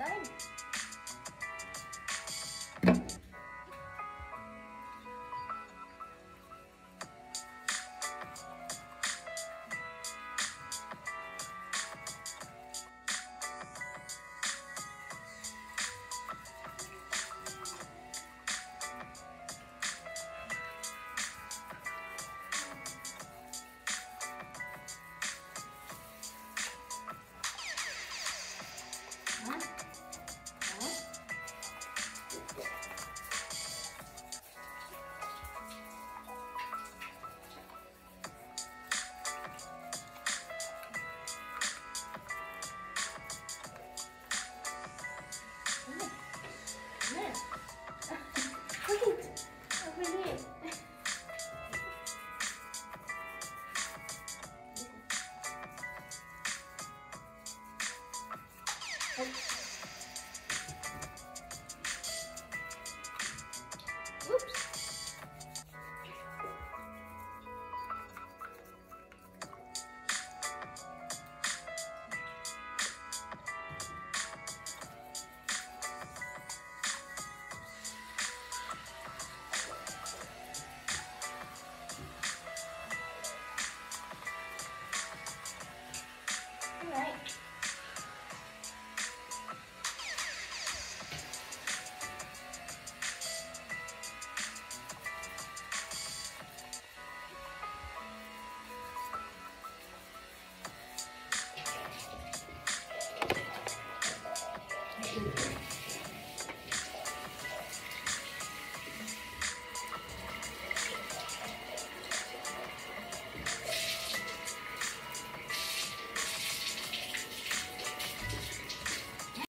outside Oops.